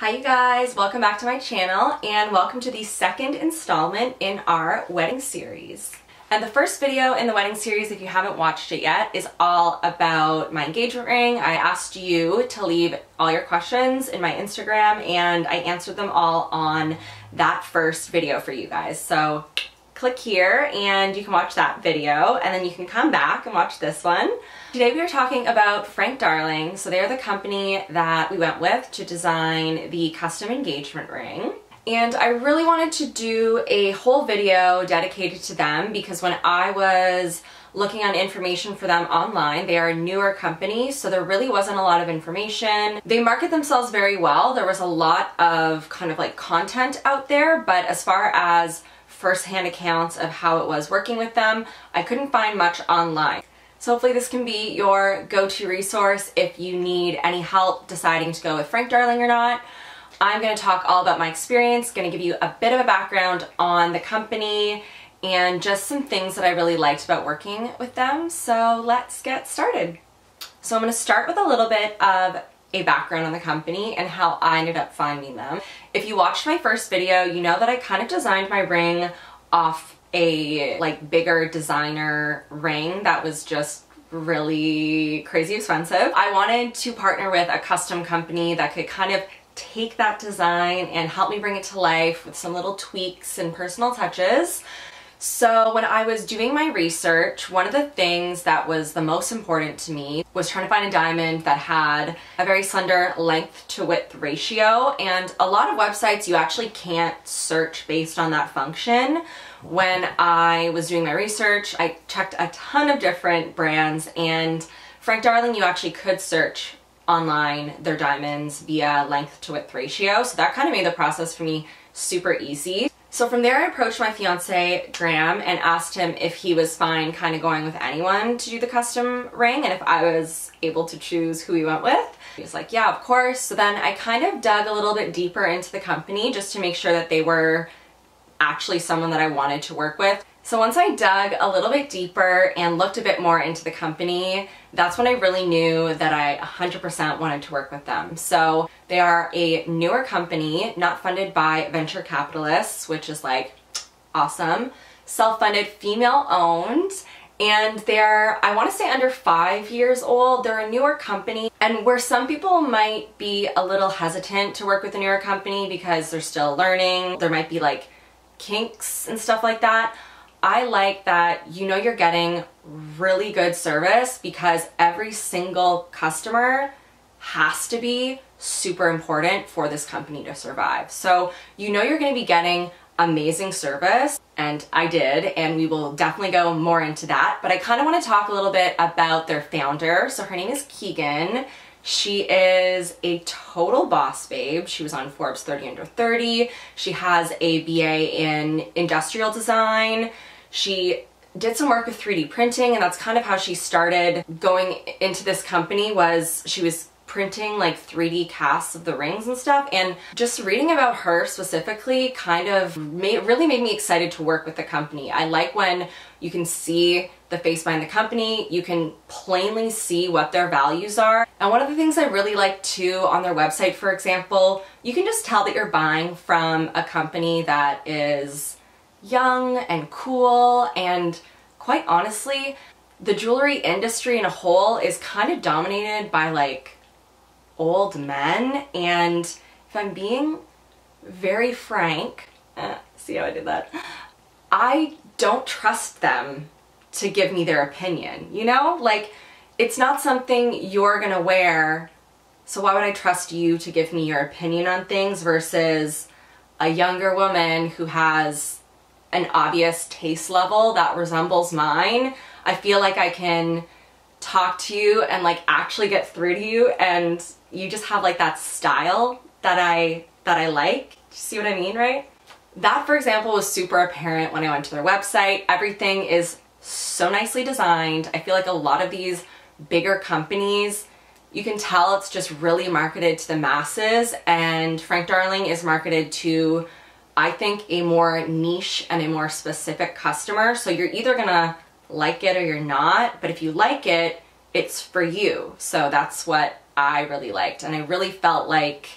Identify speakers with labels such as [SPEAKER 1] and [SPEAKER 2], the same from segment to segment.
[SPEAKER 1] Hi you guys, welcome back to my channel and welcome to the second installment in our wedding series. And the first video in the wedding series, if you haven't watched it yet, is all about my engagement ring. I asked you to leave all your questions in my Instagram and I answered them all on that first video for you guys. So click here and you can watch that video and then you can come back and watch this one. Today we are talking about Frank Darling. So they're the company that we went with to design the custom engagement ring. And I really wanted to do a whole video dedicated to them because when I was looking on information for them online. They are a newer company, so there really wasn't a lot of information. They market themselves very well. There was a lot of kind of like content out there, but as far as firsthand accounts of how it was working with them. I couldn't find much online. So hopefully this can be your go-to resource if you need any help deciding to go with Frank Darling or not. I'm going to talk all about my experience, going to give you a bit of a background on the company and just some things that I really liked about working with them. So let's get started. So I'm going to start with a little bit of a background on the company and how I ended up finding them. If you watched my first video, you know that I kind of designed my ring off a like bigger designer ring that was just really crazy expensive. I wanted to partner with a custom company that could kind of take that design and help me bring it to life with some little tweaks and personal touches. So when I was doing my research, one of the things that was the most important to me was trying to find a diamond that had a very slender length to width ratio and a lot of websites you actually can't search based on that function. When I was doing my research, I checked a ton of different brands and Frank Darling you actually could search online their diamonds via length to width ratio so that kind of made the process for me super easy. So from there I approached my fiance Graham and asked him if he was fine kind of going with anyone to do the custom ring and if I was able to choose who he went with. He was like, yeah, of course. So then I kind of dug a little bit deeper into the company just to make sure that they were actually someone that I wanted to work with. So once I dug a little bit deeper and looked a bit more into the company, that's when I really knew that I 100% wanted to work with them. So they are a newer company, not funded by venture capitalists, which is like awesome. Self-funded, female owned, and they're, I want to say under five years old. They're a newer company and where some people might be a little hesitant to work with a newer company because they're still learning, there might be like kinks and stuff like that. I like that you know you're getting really good service because every single customer has to be super important for this company to survive. So you know you're going to be getting amazing service and I did and we will definitely go more into that but I kind of want to talk a little bit about their founder so her name is Kegan she is a total boss babe. She was on Forbes 30 Under 30. She has a BA in industrial design. She did some work with 3D printing and that's kind of how she started going into this company was she was printing like 3D casts of the rings and stuff and just reading about her specifically kind of made, really made me excited to work with the company. I like when you can see the face behind the company, you can plainly see what their values are. And one of the things I really like too on their website, for example, you can just tell that you're buying from a company that is young and cool and quite honestly, the jewelry industry in a whole is kind of dominated by like old men and if I'm being very frank, uh, see how I did that? I don't trust them to give me their opinion, you know? Like, it's not something you're gonna wear, so why would I trust you to give me your opinion on things versus a younger woman who has an obvious taste level that resembles mine? I feel like I can talk to you and like actually get through to you and you just have like that style that I that I like. see what I mean, right? That, for example, was super apparent when I went to their website. Everything is so nicely designed. I feel like a lot of these bigger companies, you can tell it's just really marketed to the masses and Frank Darling is marketed to, I think, a more niche and a more specific customer. So you're either gonna like it or you're not, but if you like it, it's for you. So that's what I really liked. And I really felt like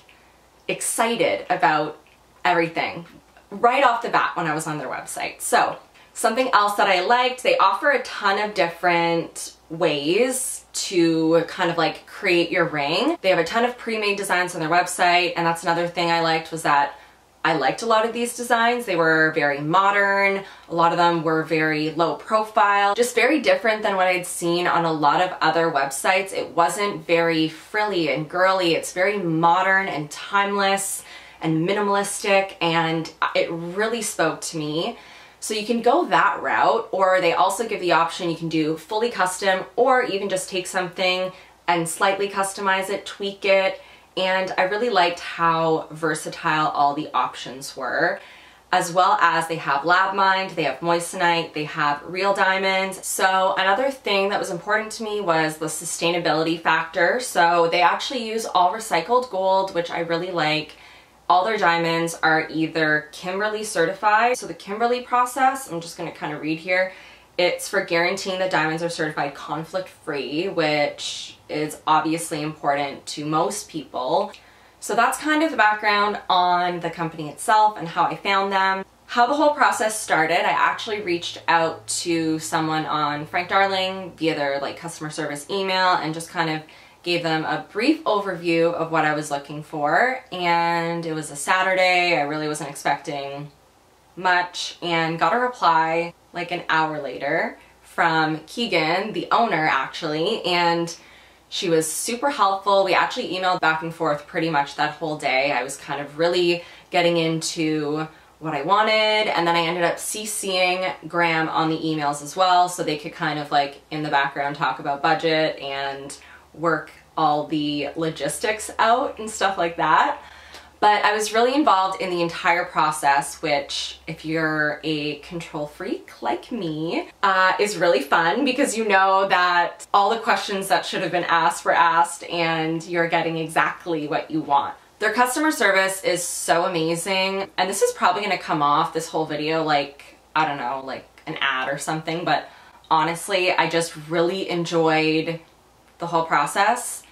[SPEAKER 1] excited about everything right off the bat when I was on their website. So something else that I liked, they offer a ton of different ways to kind of like create your ring. They have a ton of pre-made designs on their website and that's another thing I liked was that I liked a lot of these designs. They were very modern. A lot of them were very low profile, just very different than what I'd seen on a lot of other websites. It wasn't very frilly and girly. It's very modern and timeless and minimalistic and it really spoke to me. So you can go that route or they also give the option you can do fully custom or even just take something and slightly customize it, tweak it, and I really liked how versatile all the options were as well as they have lab mined, they have moissanite, they have real diamonds. So another thing that was important to me was the sustainability factor. So they actually use all recycled gold, which I really like. All their diamonds are either Kimberley certified. So the Kimberley process, I'm just gonna kind of read here, it's for guaranteeing that diamonds are certified conflict free, which is obviously important to most people. So that's kind of the background on the company itself and how I found them. How the whole process started, I actually reached out to someone on Frank Darling via their like customer service email and just kind of gave them a brief overview of what I was looking for. And it was a Saturday, I really wasn't expecting much and got a reply like an hour later from Kegan, the owner actually, and she was super helpful. We actually emailed back and forth pretty much that whole day. I was kind of really getting into what I wanted and then I ended up CCing Graham on the emails as well so they could kind of like in the background talk about budget and work all the logistics out and stuff like that. But I was really involved in the entire process, which if you're a control freak like me, uh, is really fun because you know that all the questions that should have been asked were asked and you're getting exactly what you want. Their customer service is so amazing. And this is probably gonna come off this whole video like, I don't know, like an ad or something, but honestly, I just really enjoyed the whole process.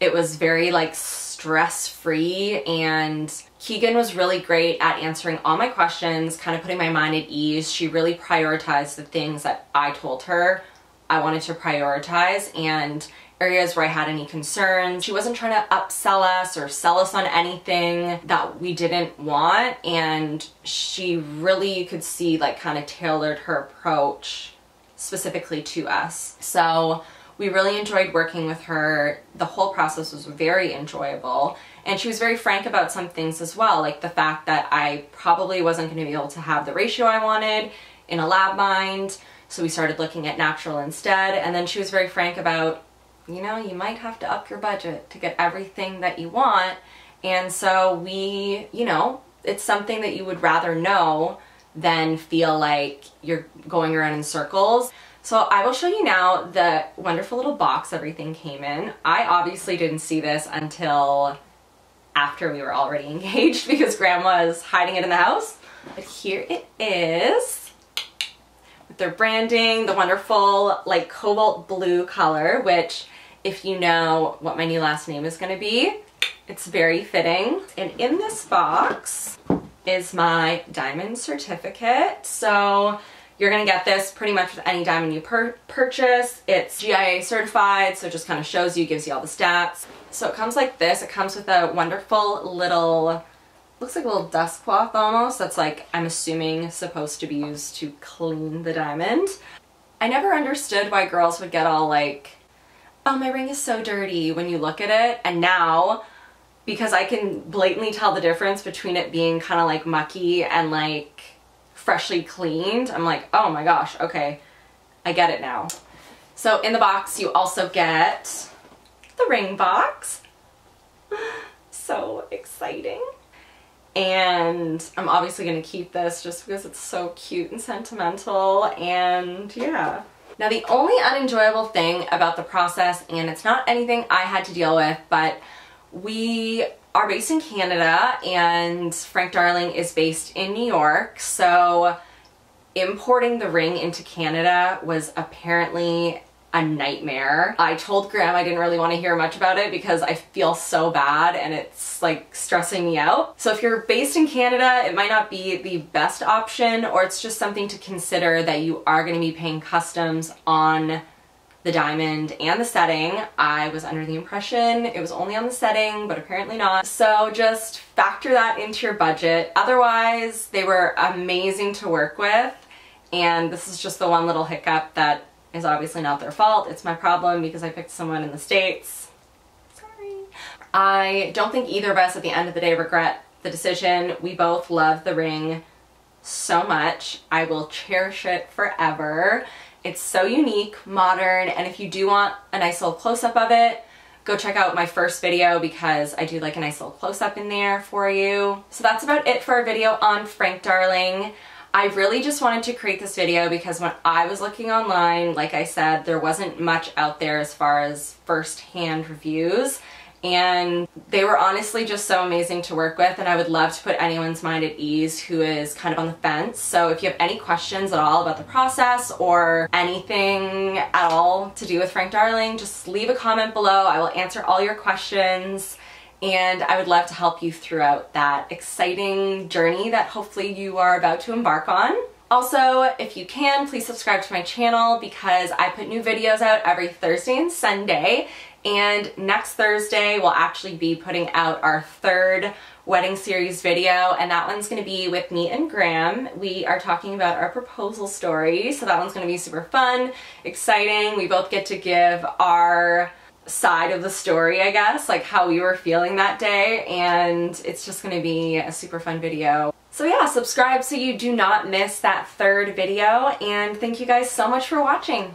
[SPEAKER 1] It was very like stress-free and Kegan was really great at answering all my questions, kind of putting my mind at ease. She really prioritized the things that I told her I wanted to prioritize and areas where I had any concerns. She wasn't trying to upsell us or sell us on anything that we didn't want and she really, you could see like kind of tailored her approach specifically to us. So we really enjoyed working with her. The whole process was very enjoyable. And she was very frank about some things as well, like the fact that I probably wasn't going to be able to have the ratio I wanted in a lab mind. So we started looking at natural instead. And then she was very frank about, you know, you might have to up your budget to get everything that you want. And so we, you know, it's something that you would rather know than feel like you're going around in circles. So I will show you now the wonderful little box everything came in. I obviously didn't see this until after we were already engaged because Graham is hiding it in the house. But here it is with their branding, the wonderful like cobalt blue color, which if you know what my new last name is gonna be, it's very fitting. And in this box is my diamond certificate. So you're gonna get this pretty much with any diamond you purchase. It's GIA certified, so it just kind of shows you, gives you all the stats. So it comes like this. It comes with a wonderful little, looks like a little dust cloth almost. That's like, I'm assuming supposed to be used to clean the diamond. I never understood why girls would get all like, oh, my ring is so dirty when you look at it. And now, because I can blatantly tell the difference between it being kind of like mucky and like freshly cleaned, I'm like, oh my gosh, okay, I get it now. So in the box you also get the ring box. so exciting. And I'm obviously going to keep this just because it's so cute and sentimental and yeah. Now the only unenjoyable thing about the process, and it's not anything I had to deal with, but we are based in Canada and Frank Darling is based in New York. So importing the ring into Canada was apparently a nightmare. I told Graham I didn't really want to hear much about it because I feel so bad and it's like stressing me out. So if you're based in Canada, it might not be the best option or it's just something to consider that you are going to be paying customs on the diamond and the setting. I was under the impression it was only on the setting, but apparently not. So just factor that into your budget. Otherwise, they were amazing to work with. And this is just the one little hiccup that is obviously not their fault. It's my problem because I picked someone in the States. Sorry. I don't think either of us at the end of the day regret the decision. We both love the ring so much. I will cherish it forever. It's so unique, modern, and if you do want a nice little close-up of it, go check out my first video because I do like a nice little close-up in there for you. So that's about it for our video on Frank Darling. I really just wanted to create this video because when I was looking online, like I said, there wasn't much out there as far as first-hand reviews and they were honestly just so amazing to work with and I would love to put anyone's mind at ease who is kind of on the fence. So if you have any questions at all about the process or anything at all to do with Frank Darling, just leave a comment below. I will answer all your questions and I would love to help you throughout that exciting journey that hopefully you are about to embark on. Also, if you can, please subscribe to my channel because I put new videos out every Thursday and Sunday and next Thursday, we'll actually be putting out our third wedding series video, and that one's gonna be with me and Graham. We are talking about our proposal story, so that one's gonna be super fun, exciting. We both get to give our side of the story, I guess, like how we were feeling that day, and it's just gonna be a super fun video. So yeah, subscribe so you do not miss that third video, and thank you guys so much for watching.